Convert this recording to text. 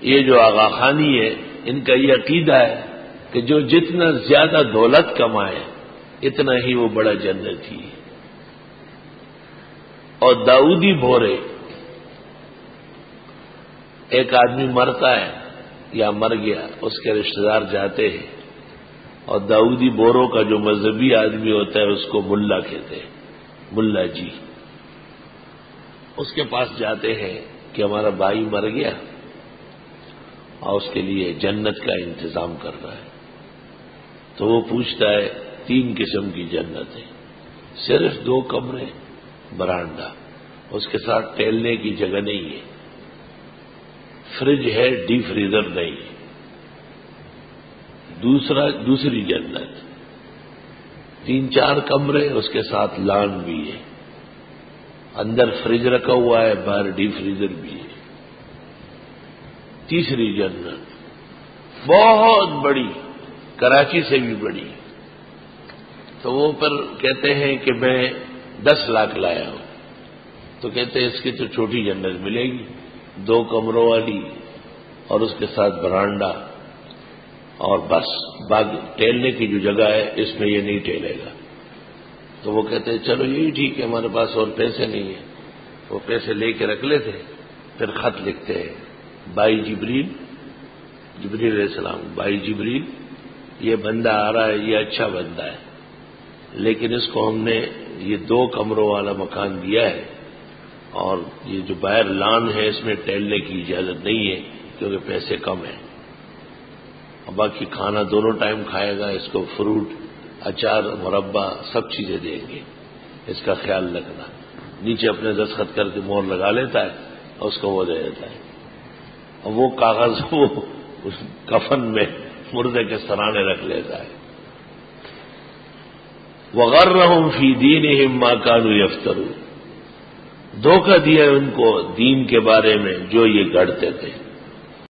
یہ جو آغا خانی ہے، ان کا یہ عقیدہ ہے کہ جو جتنا زیادہ دولت کمائے، اتنا ہی وہ بڑا جنت ہی اور داؤدی بھورے، ایک آدمی مرتا ہے یا مر گیا، اس کے رشتے دار جاتے ہیں۔ اور داؤدی بورو کا جو مذہبی آدمی ہوتا ہے، اس کو ملا کہتے ہیں، ملا جی۔ اس کے پاس جاتے ہیں کہ ہمارا بھائی مر گیا۔ اور اس کے لیے جنت کا انتظام کرنا ہے۔ تو وہ پوچھتا ہے، تین قسم کی جنت ہے صرف دو کمرے، برانڈا۔ اس کے ساتھ ٹہلنے کی جگہ نہیں ہے۔ فریج ہے، ڈی فریزر نہیں دوسرا، دوسری جنت۔ تین، چار کمرے، اس کے ساتھ لان بھی ہے۔ اندر فریج رکھا ہوا ہے، باہر ڈی فریزر بھی ہے۔ تیسری جنت، بہت بڑی، کراچی سے بھی بڑی۔ تو وہ پر کہتے ہیں کہ میں دس لاکھ لایا ہوں۔ تو کہتے ہیں اس کی تو چھوٹی جنت ملے گی، دو کمروں والی اور اس کے ساتھ برانڈا۔ اور بس باغ ٹہلنے کی جو جگہ ہے، اس میں یہ نہیں ٹہلے گا۔ تو وہ کہتے ہیں، چلو یہی ٹھیک ہے، ہمارے پاس اور پیسے نہیں ہیں۔ وہ پیسے لے کے رکھ لیتے پھر خط لکھتے ہیں۔ بائی جبریل جبریل علیہ السلام، بائی جبریل، یہ بندہ آ رہا ہے، یہ اچھا بندہ ہے۔ لیکن اس کو ہم نے یہ دو کمروں والا مکان دیا ہے اور یہ جو باہر لان ہے، اس میں ٹہلنے کی اجازت نہیں ہے کیونکہ پیسے کم ہیں۔ اور باقی کھانا دونوں ٹائم کھائے گا، اس کو فروٹ، اچار، مربع سب چیزیں دیں گے۔ اس کا خیال رکھنا۔ نیچے اپنے دستخط کر کے مور لگا لیتا ہے اور اس کو وہ دے دیتا ہے۔ وہ کاغذ وہ اس کفن میں مردے کے سرانے رکھ لیتا ہے۔ وغیر رہوں فی دین ماں کانو یفترو دھوکہ دیا ان کو دین کے بارے میں جو یہ گڑتے تھے۔